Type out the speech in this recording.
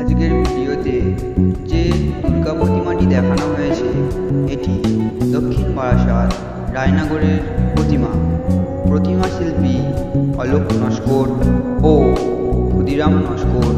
আজকের ভিডিওতে যে দুর্গা প্রতিমাটি দেখানো হয়েছে, এটি দক্ষিণ বারাসাত রায়নগরের প্রতিমা। প্রতিমা শিল্পী অলোক নস্কর ও ক্ষুদিরাম নস্কর